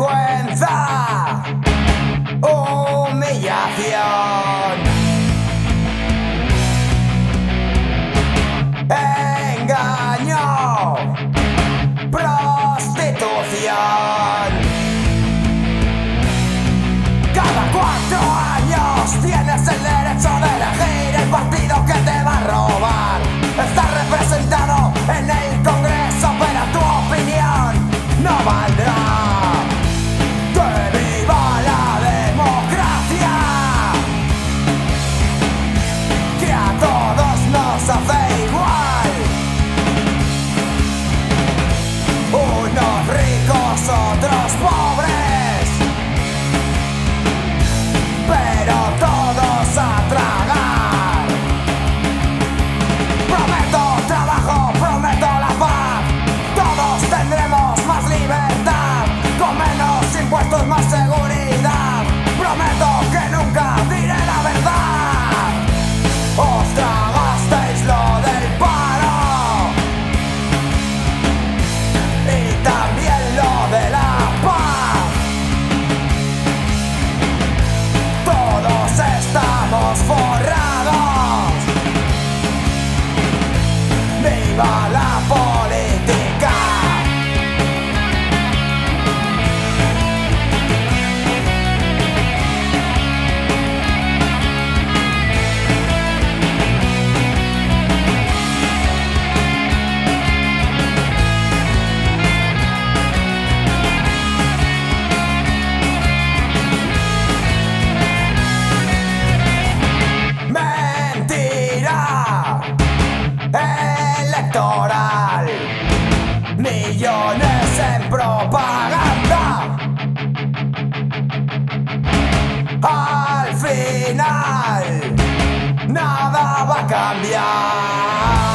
vergüenza, humillación. Engaño, prostitución. Millones en propaganda. Al final, nada va a cambiar.